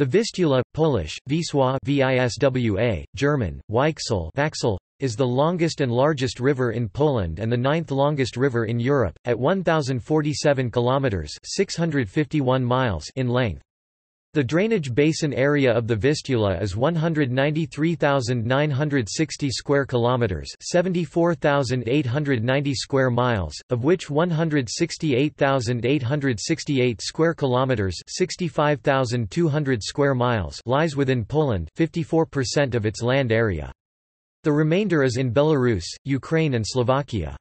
The Vistula, Polish, Wisła Viswa, German, Weichsel is the longest and largest river in Poland and the ninth longest river in Europe, at 1,047 kilometers (651 miles) in length. The drainage basin area of the Vistula is 193,960 square kilometers, 74,890 square miles, of which 168,868 square kilometers, 65,200 square miles lies within Poland, 54% of its land area. The remainder is in Belarus, Ukraine and Slovakia.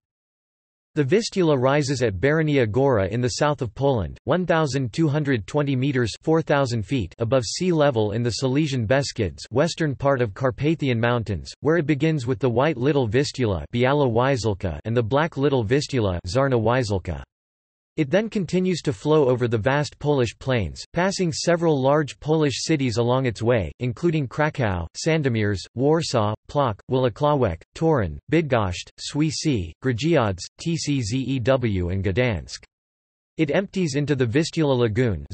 The Vistula rises at Barania Gora in the south of Poland, 1,220 metres 4,000 feet above sea level in the Silesian Beskids western part of Carpathian Mountains, where it begins with the White Little Vistula and the Black Little Vistula it then continues to flow over the vast Polish plains, passing several large Polish cities along its way, including Kraków, Sandomierz, Warsaw, Plock, Włocławek, Torun, Bydgoszcz, Świecie, Grudziądz, Tczew and Gdansk. It empties into the Vistula Lagoon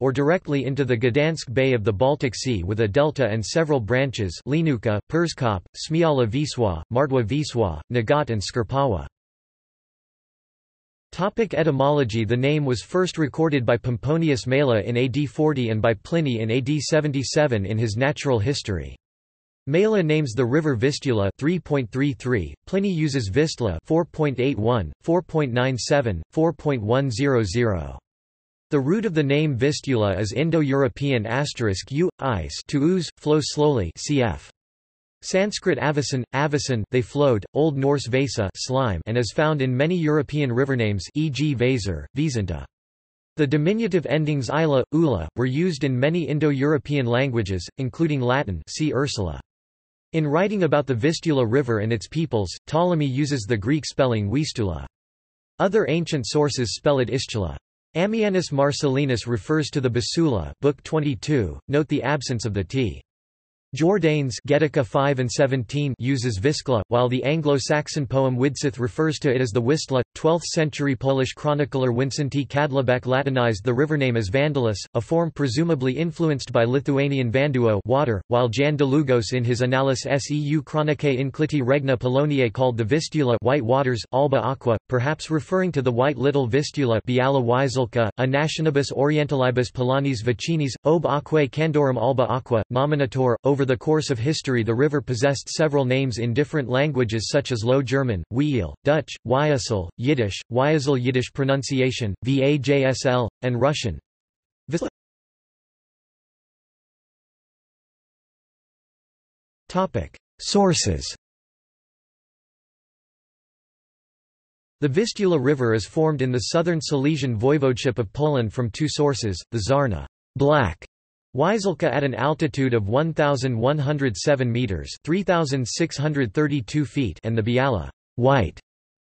or directly into the Gdansk Bay of the Baltic Sea with a delta and several branches Linuka, Przekop, Śmiała Wisła, Martwa Wisła, Nogat and Szkarpawa. Topic etymology The name was first recorded by Pomponius Mela in AD 40 and by Pliny in AD 77 in his Natural History. Mela names the river Vistula 3.33, Pliny uses Vistla 4.81, 4.97, 4.100. The root of the name Vistula is Indo-European asterisk u, ice to ooze, flow slowly cf. Sanskrit avasan, avasan they flowed, Old Norse vasa slime and is found in many European river names e.g. Vasar, Visinta. The diminutive endings ila, ula, were used in many Indo-European languages, including Latin see Ursula. In writing about the Vistula River and its peoples, Ptolemy uses the Greek spelling Wistula. Other ancient sources spell it Istula. Ammianus Marcellinus refers to the Bisula book 22, note the absence of the t. Jordanes Getica 5 and 17 uses Viscla, while the Anglo-Saxon poem Widsith refers to it as the Wistla. 12th-century Polish chronicler Wincenty Kadlubek Latinized the river name as Vandalus, a form presumably influenced by Lithuanian vanduo water, while Jan Długosz in his Annales seu Chronicae incliti regna Poloniae called the Vistula white waters, Alba aqua, perhaps referring to the white little Vistula Biala Wisełka, a nationibus orientalibus Polanis vicinis, ob aquae candorum alba aqua, nominator, over over the course of history the river possessed several names in different languages such as Low German, Wiel, Dutch, Wyasl, Yiddish, Wyazl Yiddish pronunciation, Vajsl, and Russian. Sources The Vistula River is formed in the southern Silesian voivodeship of Poland from two sources, the Czarna black Wisełka at an altitude of 1,107 metres 3,632 feet and the Biala white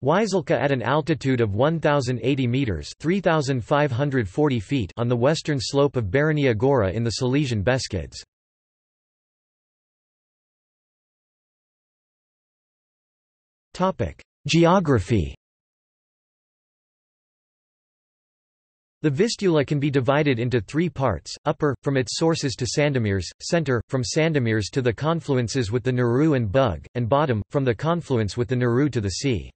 Wisełka at an altitude of 1,080 metres 3,540 feet on the western slope of Barania Gora in the Silesian Beskids. Topic: Geography The Vistula can be divided into three parts, upper, from its sources to Sandomierz, center, from Sandomierz to the confluences with the Narew and Bug, and bottom, from the confluence with the Narew to the sea.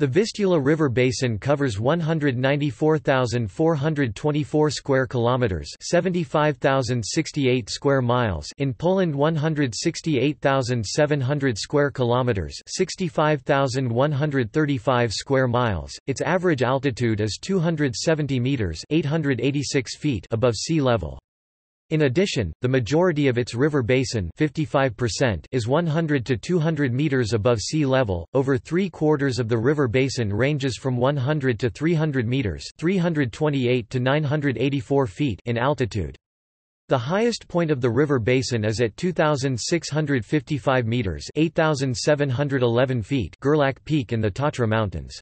The Vistula River basin covers 194,424 square kilometers, 75,068 square miles. In Poland, 168,700 square kilometers, 65,135 square miles. Its average altitude is 270 meters, 886 feet above sea level. In addition, the majority of its river basin 55% is 100 to 200 meters above sea level. Over 3-quarters of the river basin ranges from 100 to 300 meters, 328 to 984 feet in altitude. The highest point of the river basin is at 2655 meters, 8711 feet, Gerlach Peak in the Tatra Mountains.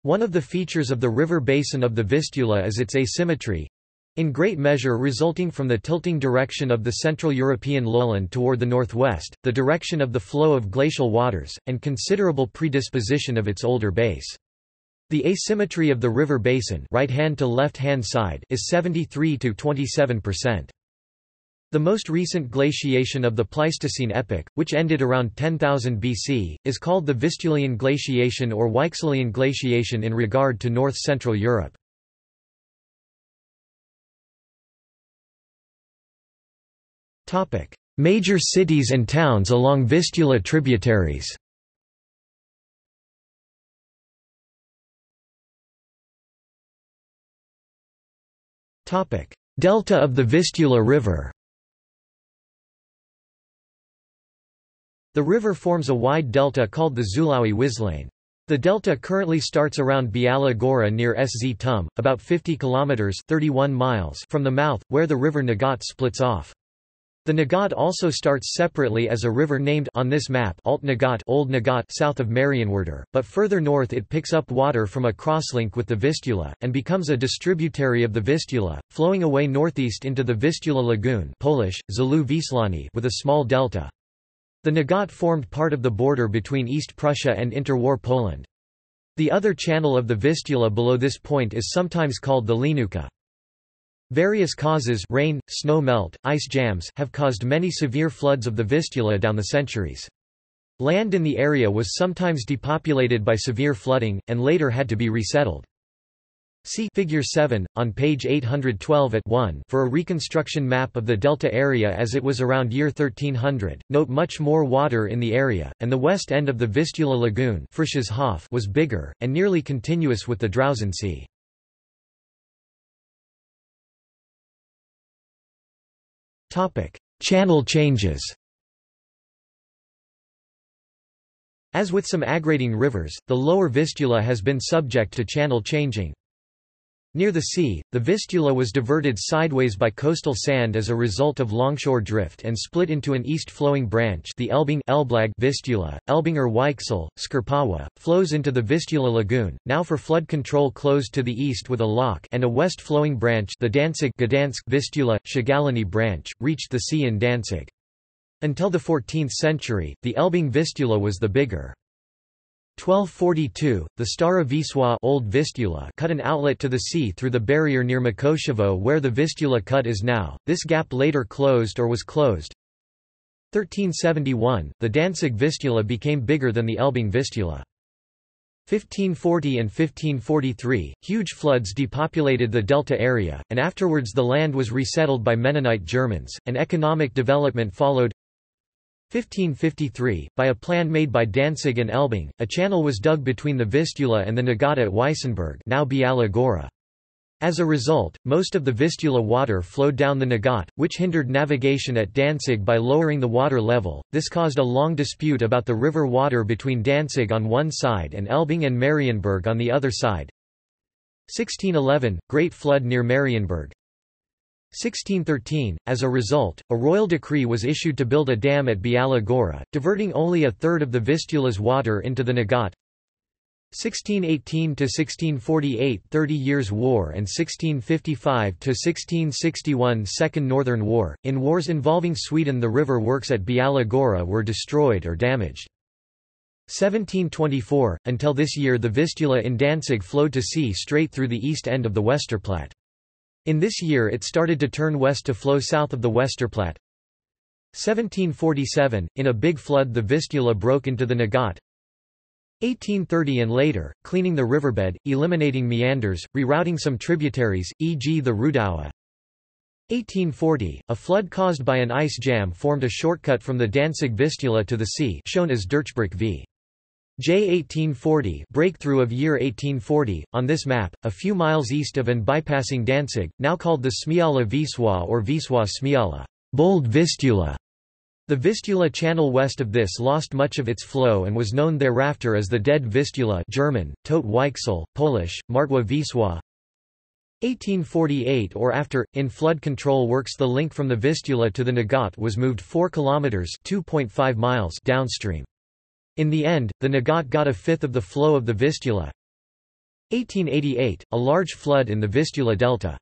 One of the features of the river basin of the Vistula is its asymmetry, in great measure resulting from the tilting direction of the Central European lowland toward the northwest, the direction of the flow of glacial waters, and considerable predisposition of its older base. The asymmetry of the river basin right hand to left hand side is 73 to 27%. The most recent glaciation of the Pleistocene epoch, which ended around 10,000 BC, is called the Vistulian glaciation or Weichselian glaciation in regard to north-central Europe. Major cities and towns along Vistula tributaries Delta of the Vistula River The river forms a wide delta called the Żuławy Wiślane. The delta currently starts around Biala Gora near Sztum, about 50 kilometers (31 miles) from the mouth, where the river Nogat splits off. The Nogat also starts separately as a river named on this map Alt Nogat, Old Nogat south of Marienwerder, but further north it picks up water from a crosslink with the Vistula, and becomes a distributary of the Vistula, flowing away northeast into the Vistula Lagoon Polish, with a small delta. The Nogat formed part of the border between East Prussia and interwar Poland. The other channel of the Vistula below this point is sometimes called the Linuka. Various causes rain, snow melt, ice jams have caused many severe floods of the Vistula down the centuries. Land in the area was sometimes depopulated by severe flooding, and later had to be resettled. See Figure 7, on page 812 at 1 for a reconstruction map of the delta area as it was around year 1300. Note much more water in the area, and the west end of the Vistula Lagoon was bigger, and nearly continuous with the Draußen Sea. Channel changes As with some aggrading rivers, the lower Vistula has been subject to channel changing. Near the sea, the Vistula was diverted sideways by coastal sand as a result of longshore drift and split into an east-flowing branch the Elbing Elblag Vistula, Elbinger Weichsel, Szkarpawa, flows into the Vistula Lagoon, now for flood control closed to the east with a lock and a west-flowing branch the Danzig Gdansk Vistula, Shigalini branch, reached the sea in Danzig. Until the 14th century, the Elbing Vistula was the bigger. 1242, the Stara Wisła Old Vistula cut an outlet to the sea through the barrier near Mikoszewo where the Vistula cut is now. This gap later closed or was closed. 1371, the Danzig Vistula became bigger than the Elbing Vistula. 1540 and 1543, huge floods depopulated the delta area, and afterwards the land was resettled by Mennonite Germans, and economic development followed. 1553, by a plan made by Danzig and Elbing, a channel was dug between the Vistula and the Nagata at Weissenberg now Gora. As a result, most of the Vistula water flowed down the Nogat, which hindered navigation at Danzig by lowering the water level. This caused a long dispute about the river water between Danzig on one side and Elbing and Marienburg on the other side. 1611, Great Flood near Marienburg. 1613, as a result, a royal decree was issued to build a dam at Biala Gora, diverting only a third of the Vistula's water into the Nogat. 1618–1648 Thirty Years' War and 1655–1661 Second Northern War. In wars involving Sweden the river works at Biala Gora were destroyed or damaged. 1724, until this year the Vistula in Danzig flowed to sea straight through the east end of the Westerplatte. In this year it started to turn west to flow south of the Westerplatte. 1747, in a big flood the Vistula broke into the Nogat. 1830 and later, cleaning the riverbed, eliminating meanders, rerouting some tributaries, e.g. the Rudawa. 1840, a flood caused by an ice jam formed a shortcut from the Danzig Vistula to the sea shown as Dirchbrück v. J 1840 breakthrough of year 1840, on this map, a few miles east of and bypassing Danzig, now called the Smiala Wisła or Wisła Smiala bold Vistula". The Vistula channel west of this lost much of its flow and was known thereafter as the Dead Vistula German, Tot Weichsel, Polish, Martwa Wisła. 1848 or after, in flood control works the link from the Vistula to the Nogat was moved 4 kilometers (2.5 miles) downstream. In the end, the Nogat got a fifth of the flow of the Vistula. 1888, a large flood in the Vistula delta.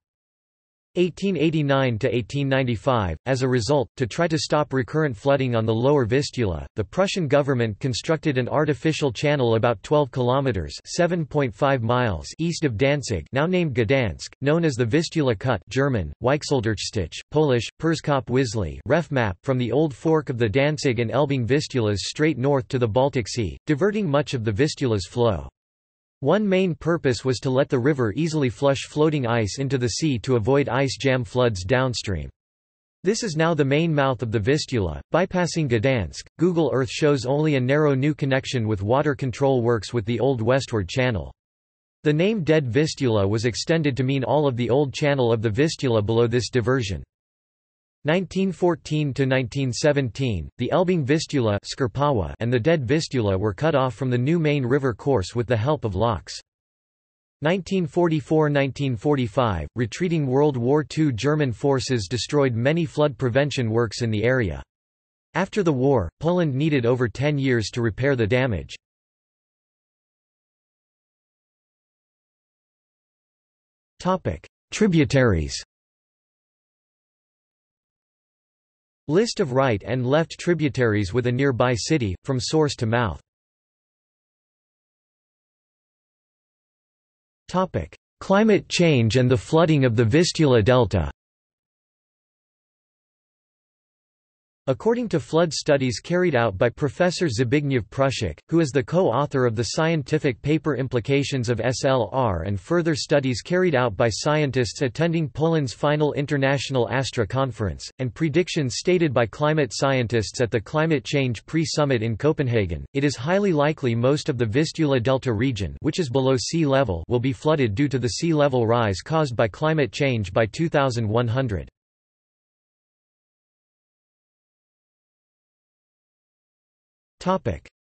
1889–1895. As a result, to try to stop recurrent flooding on the lower Vistula, the Prussian government constructed an artificial channel about 12 kilometers (7.5 miles) east of Danzig, now named Gdansk, known as the Vistula Cut (German: Weichseldurchstich, Polish: Przekop Wisły) ref map from the old fork of the Danzig and Elbing Vistulas straight north to the Baltic Sea, diverting much of the Vistula's flow. One main purpose was to let the river easily flush floating ice into the sea to avoid ice jam floods downstream. This is now the main mouth of the Vistula, bypassing Gdansk. Google Earth shows only a narrow new connection with water control works with the old westward channel. The name Dead Vistula was extended to mean all of the old channel of the Vistula below this diversion. 1914–1917, the Elbing Vistula and the Dead Vistula were cut off from the new main river course with the help of locks. 1944–1945, retreating World War II German forces destroyed many flood prevention works in the area. After the war, Poland needed over 10 years to repair the damage. Tributaries List of right and left tributaries with a nearby city, from source to mouth. Climate change and the flooding of the Vistula Delta According to flood studies carried out by Professor Zbigniew Pruszak, who is the co-author of the scientific paper Implications of SLR and further studies carried out by scientists attending Poland's final International ASTRA conference, and predictions stated by climate scientists at the Climate Change Pre-Summit in Copenhagen, it is highly likely most of the Vistula Delta region which is below sea level will be flooded due to the sea level rise caused by climate change by 2100.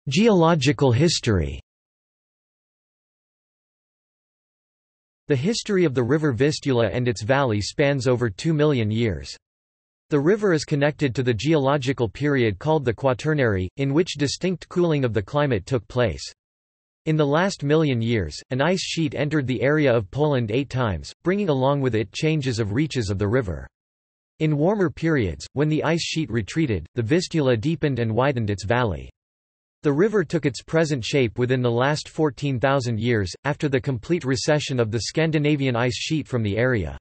Geological history The history of the river Vistula and its valley spans over 2 million years. The river is connected to the geological period called the Quaternary, in which distinct cooling of the climate took place. In the last million years, an ice sheet entered the area of Poland eight times, bringing along with it changes of reaches of the river. In warmer periods, when the ice sheet retreated, the Vistula deepened and widened its valley. The river took its present shape within the last 14,000 years, after the complete recession of the Scandinavian ice sheet from the area.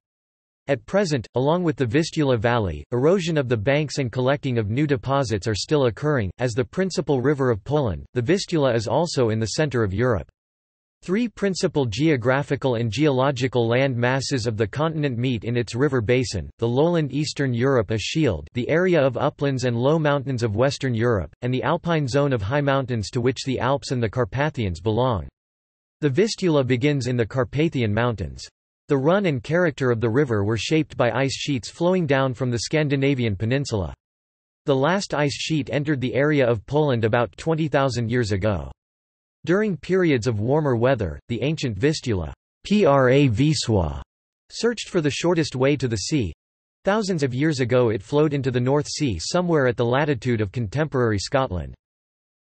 At present, along with the Vistula Valley, erosion of the banks and collecting of new deposits are still occurring. As the principal river of Poland, the Vistula is also in the center of Europe. Three principal geographical and geological land masses of the continent meet in its river basin, the lowland Eastern Europe a shield the area of uplands and low mountains of Western Europe, and the alpine zone of high mountains to which the Alps and the Carpathians belong. The Vistula begins in the Carpathian Mountains. The run and character of the river were shaped by ice sheets flowing down from the Scandinavian peninsula. The last ice sheet entered the area of Poland about 20,000 years ago. During periods of warmer weather, the ancient Vistula searched for the shortest way to the sea. Thousands of years ago it flowed into the North Sea somewhere at the latitude of contemporary Scotland.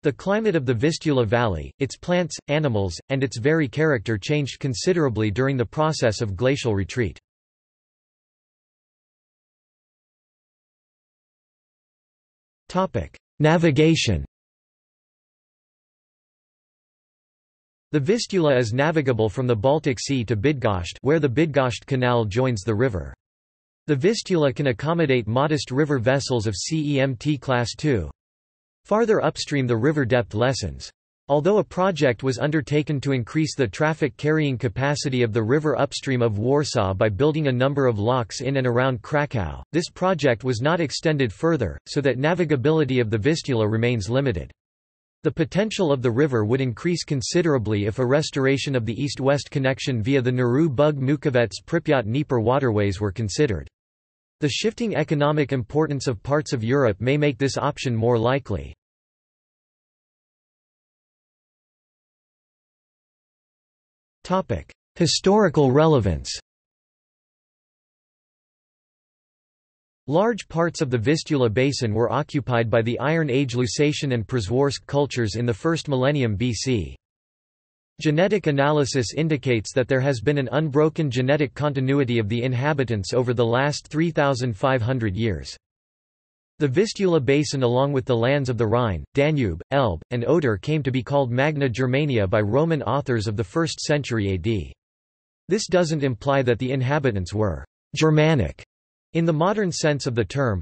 The climate of the Vistula Valley, its plants, animals, and its very character changed considerably during the process of glacial retreat. Navigation The Vistula is navigable from the Baltic Sea to Bydgoszcz where the Bydgoszcz Canal joins the river. The Vistula can accommodate modest river vessels of CEMT Class II. Farther upstream the river depth lessens. Although a project was undertaken to increase the traffic carrying capacity of the river upstream of Warsaw by building a number of locks in and around Kraków, this project was not extended further, so that navigability of the Vistula remains limited. The potential of the river would increase considerably if a restoration of the east-west connection via the Narew Bug Mukhavets Pripyat Dnieper waterways were considered. The shifting economic importance of parts of Europe may make this option more likely. Historical relevance Large parts of the Vistula basin were occupied by the Iron Age Lusatian and Przeworsk cultures in the first millennium BC. Genetic analysis indicates that there has been an unbroken genetic continuity of the inhabitants over the last 3,500 years. The Vistula basin along with the lands of the Rhine, Danube, Elbe, and Oder came to be called Magna Germania by Roman authors of the 1st century AD. This doesn't imply that the inhabitants were «Germanic» in the modern sense of the term,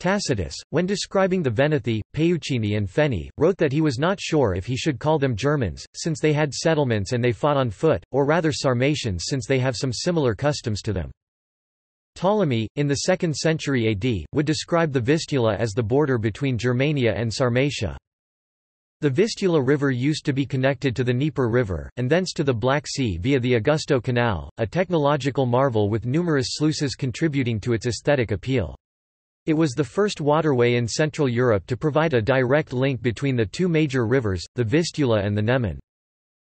Tacitus, when describing the Veneti, Peucini and Feni, wrote that he was not sure if he should call them Germans, since they had settlements and they fought on foot, or rather Sarmatians since they have some similar customs to them. Ptolemy, in the 2nd century AD, would describe the Vistula as the border between Germania and Sarmatia. The Vistula River used to be connected to the Dnieper River, and thence to the Black Sea via the Augustów Canal, a technological marvel with numerous sluices contributing to its aesthetic appeal. It was the first waterway in Central Europe to provide a direct link between the two major rivers, the Vistula and the Neman.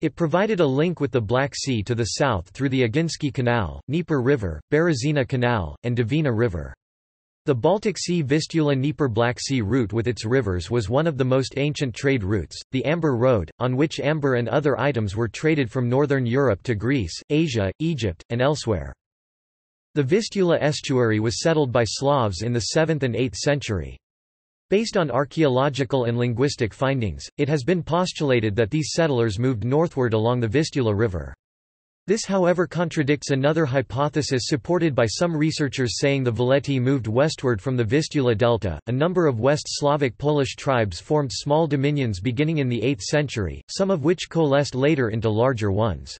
It provided a link with the Black Sea to the south through the Oginsky Canal, Dnieper River, Berezina Canal, and Dvina River. The Baltic Sea Vistula-Dnieper Black Sea route with its rivers was one of the most ancient trade routes, the Amber Road, on which amber and other items were traded from northern Europe to Greece, Asia, Egypt, and elsewhere. The Vistula estuary was settled by Slavs in the 7th and 8th century. Based on archaeological and linguistic findings, it has been postulated that these settlers moved northward along the Vistula River. This however contradicts another hypothesis supported by some researchers saying the Veleti moved westward from the Vistula Delta. A number of West Slavic Polish tribes formed small dominions beginning in the 8th century, some of which coalesced later into larger ones.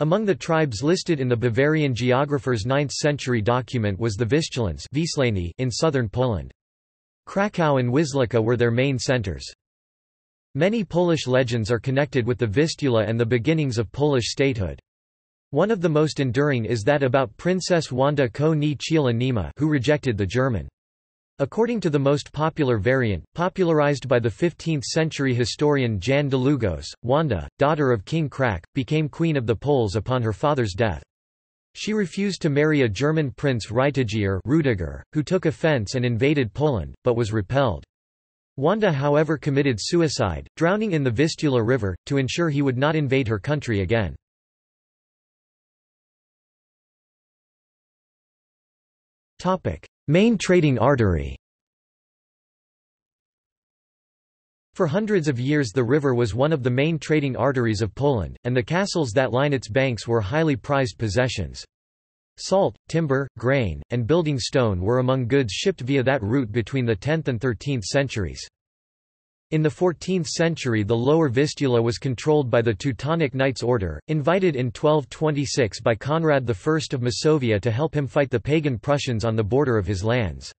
Among the tribes listed in the Bavarian geographer's 9th-century document was the Vistulans in southern Poland. Kraków and Wislica were their main centers. Many Polish legends are connected with the Vistula and the beginnings of Polish statehood. One of the most enduring is that about Princess Wanda ko ni Nima who rejected the German According to the most popular variant, popularized by the 15th-century historian Jan Długosz, Wanda, daughter of King Krak, became queen of the Poles upon her father's death. She refused to marry a German prince Rytigier Rudiger, who took offense and invaded Poland, but was repelled. Wanda however committed suicide, drowning in the Vistula River, to ensure he would not invade her country again. Main trading artery For hundreds of years the river was one of the main trading arteries of Poland, and the castles that line its banks were highly prized possessions. Salt, timber, grain, and building stone were among goods shipped via that route between the 10th and 13th centuries. In the 14th century the Lower Vistula was controlled by the Teutonic Knights Order, invited in 1226 by Conrad I of Masovia to help him fight the pagan Prussians on the border of his lands.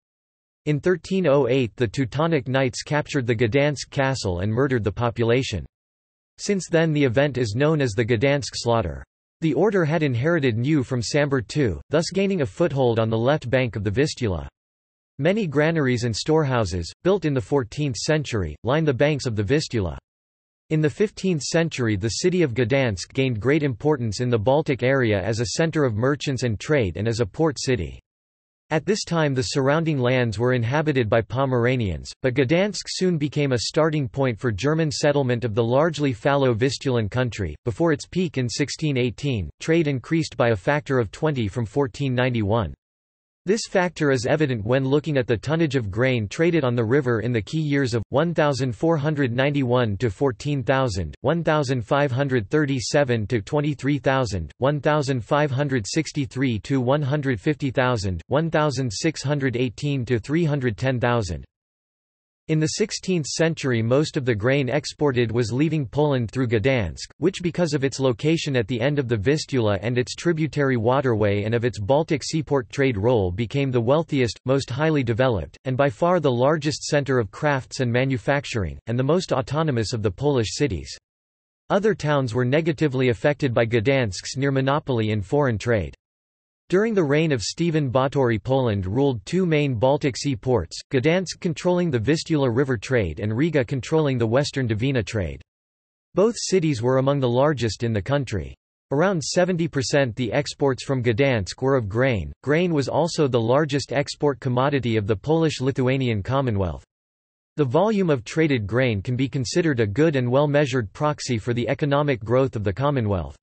In 1308 the Teutonic Knights captured the Gdansk castle and murdered the population. Since then the event is known as the Gdansk slaughter. The order had inherited Gniew from Sambor II, thus gaining a foothold on the left bank of the Vistula. Many granaries and storehouses, built in the 14th century, line the banks of the Vistula. In the 15th century the city of Gdansk gained great importance in the Baltic area as a center of merchants and trade and as a port city. At this time the surrounding lands were inhabited by Pomeranians, but Gdansk soon became a starting point for German settlement of the largely fallow Vistulan country. Before its peak in 1618, trade increased by a factor of 20 from 1491. This factor is evident when looking at the tonnage of grain traded on the river in the key years of 1491 to 14,000, 1537 to 23,000, 1563 to 150,000, 1618 to 310,000. In the 16th century most of the grain exported was leaving Poland through Gdansk, which because of its location at the end of the Vistula and its tributary waterway and of its Baltic seaport trade role became the wealthiest, most highly developed, and by far the largest center of crafts and manufacturing, and the most autonomous of the Polish cities. Other towns were negatively affected by Gdansk's near monopoly in foreign trade. During the reign of Stephen Batory Poland ruled two main Baltic Sea ports, Gdansk controlling the Vistula River trade and Riga controlling the western Dvina trade. Both cities were among the largest in the country. Around 70% the exports from Gdansk were of grain. Grain was also the largest export commodity of the Polish-Lithuanian Commonwealth. The volume of traded grain can be considered a good and well-measured proxy for the economic growth of the Commonwealth.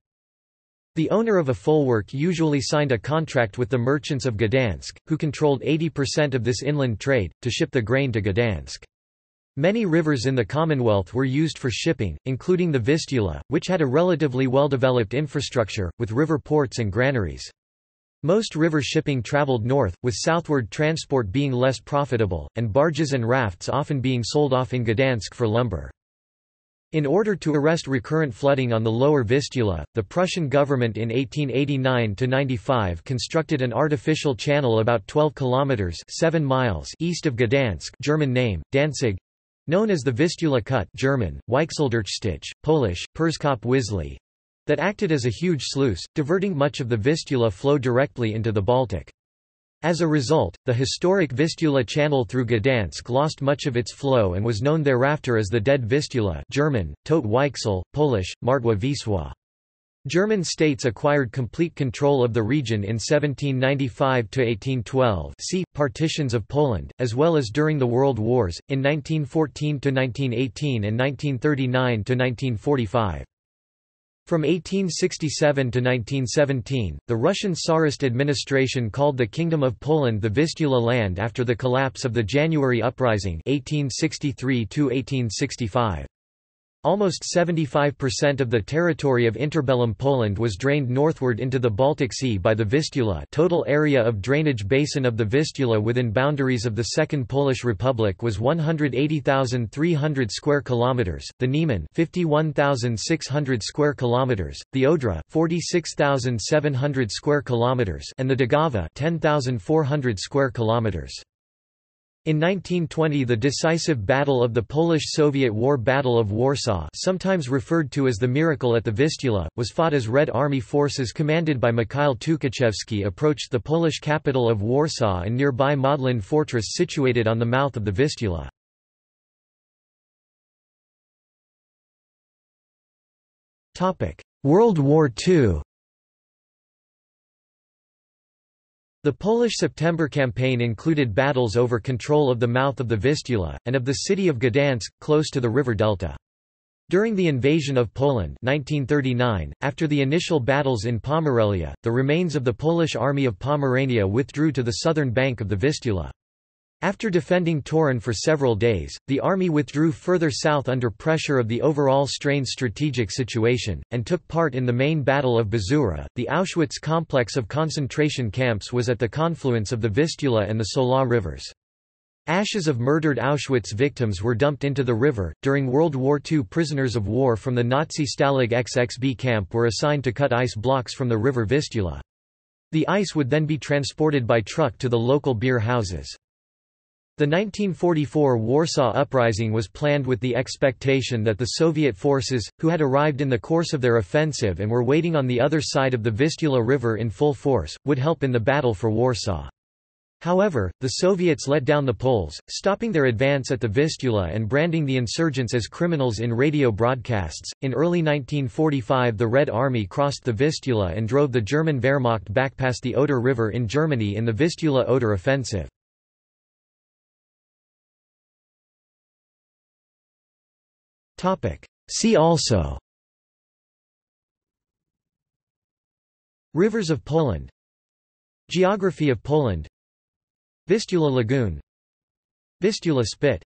The owner of a folwark usually signed a contract with the merchants of Gdansk, who controlled 80% of this inland trade, to ship the grain to Gdansk. Many rivers in the Commonwealth were used for shipping, including the Vistula, which had a relatively well-developed infrastructure, with river ports and granaries. Most river shipping traveled north, with southward transport being less profitable, and barges and rafts often being sold off in Gdansk for lumber. In order to arrest recurrent flooding on the lower Vistula, the Prussian government in 1889–95 constructed an artificial channel about 12 kilometres 7 miles east of Gdansk German name, Danzig, known as the Vistula Cut German, Polish, Przekop Wisły, that acted as a huge sluice, diverting much of the Vistula flow directly into the Baltic. As a result, the historic Vistula channel through Gdansk lost much of its flow and was known thereafter as the Dead Vistula German, Tot Weichsel, Polish, Martwa Wisła. German states acquired complete control of the region in 1795–1812 see, Partitions of Poland, as well as during the World Wars, in 1914–1918 and 1939–1945. From 1867 to 1917, the Russian Tsarist administration called the Kingdom of Poland the Vistula land after the collapse of the January Uprising 1863 -1865. Almost 75% of the territory of interbellum Poland was drained northward into the Baltic Sea by the Vistula total area of drainage basin of the Vistula within boundaries of the Second Polish Republic was 180,300 square kilometers, the Niemen 51,600 square kilometers, the Odra 46,700 square kilometers and the Daugava 10,400 square kilometers. In 1920 the decisive battle of the Polish-Soviet War Battle of Warsaw sometimes referred to as the Miracle at the Vistula, was fought as Red Army forces commanded by Mikhail Tukhachevsky approached the Polish capital of Warsaw and nearby Modlin fortress situated on the mouth of the Vistula. World War II The Polish September campaign included battles over control of the mouth of the Vistula, and of the city of Gdansk, close to the river delta. During the invasion of Poland 1939, after the initial battles in Pomerelia, the remains of the Polish Army of Pomerania withdrew to the southern bank of the Vistula. After defending Torun for several days, the army withdrew further south under pressure of the overall strained strategic situation, and took part in the main Battle of Bzura. The Auschwitz complex of concentration camps was at the confluence of the Vistula and the Sola rivers. Ashes of murdered Auschwitz victims were dumped into the river. During World War II, prisoners of war from the Nazi Stalag XXB camp were assigned to cut ice blocks from the river Vistula. The ice would then be transported by truck to the local beer houses. The 1944 Warsaw Uprising was planned with the expectation that the Soviet forces, who had arrived in the course of their offensive and were waiting on the other side of the Vistula River in full force, would help in the battle for Warsaw. However, the Soviets let down the Poles, stopping their advance at the Vistula and branding the insurgents as criminals in radio broadcasts. In early 1945, the Red Army crossed the Vistula and drove the German Wehrmacht back past the Oder River in Germany in the Vistula Oder offensive. See also. Rivers of Poland. Geography of Poland. Vistula Lagoon. Vistula Spit